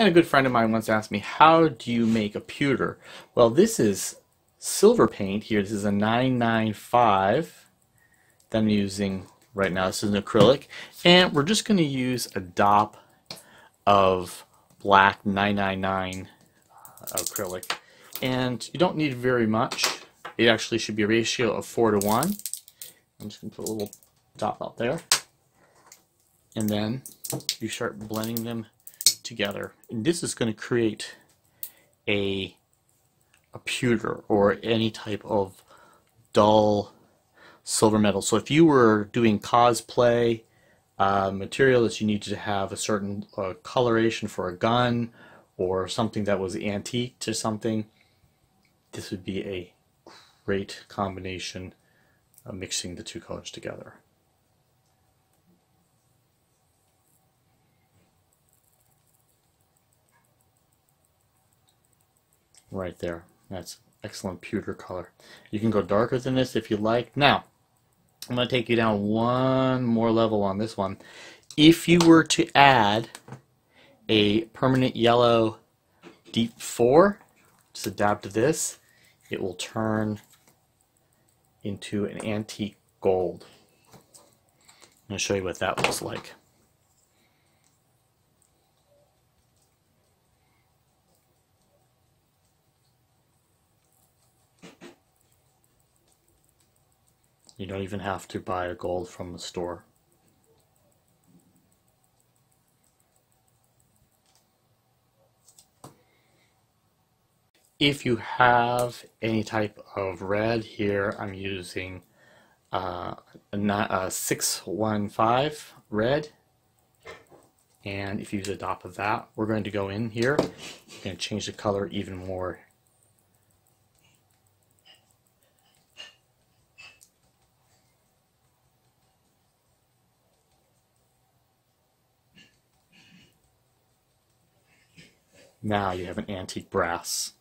And a good friend of mine once asked me, how do you make a pewter? Well, this is silver paint here. This is a 995 that I'm using right now. This is an acrylic. And we're just going to use a dop of black 999 uh, acrylic. And you don't need very much. It actually should be a ratio of 4 to 1. I'm just going to put a little dot out there. And then you start blending them together. And this is going to create a, a pewter or any type of dull silver metal. So if you were doing cosplay uh, material that you needed to have a certain uh, coloration for a gun or something that was antique to something, this would be a great combination mixing the two colors together. Right there. That's excellent pewter color. You can go darker than this if you like. Now, I'm going to take you down one more level on this one. If you were to add a permanent yellow deep 4, just a dab to this, it will turn into an antique gold. I'm going to show you what that looks like. You don't even have to buy a gold from the store. If you have any type of red here, I'm using uh, a 615 red. And if you use a dot of that, we're going to go in here and change the color even more Now you have an antique brass.